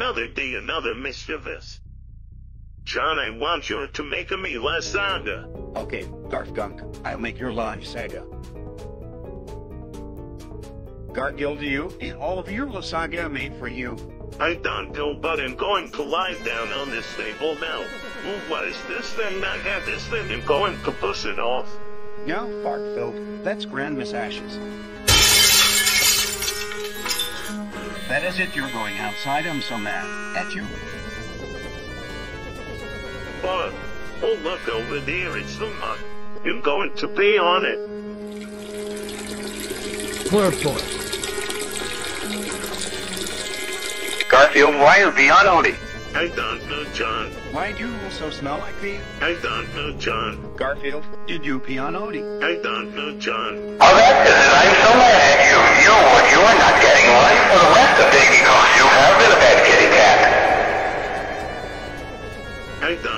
Another day, another mischievous. John, I want you to make me less saga. Okay, Garth Gunk, I'll make your life saga. Gargill to you, and all of your La Saga made for you. I don't know, but I'm going to lie down on this table now. Ooh, what is this thing? I have this thing and going to push it off. No, Fartfeld, that's Grand Miss Ashes. That is it, you're going outside, I'm so mad. At you. But, oh look over there, it's the mud. You're going to be on it. Chloroform. Garfield, why are beyond Odie? I don't know, John. Why do you also smell like me? I don't know, John. Garfield, did you pee on Odie? I don't know, John. Oh, that's it. I'm so mad I don't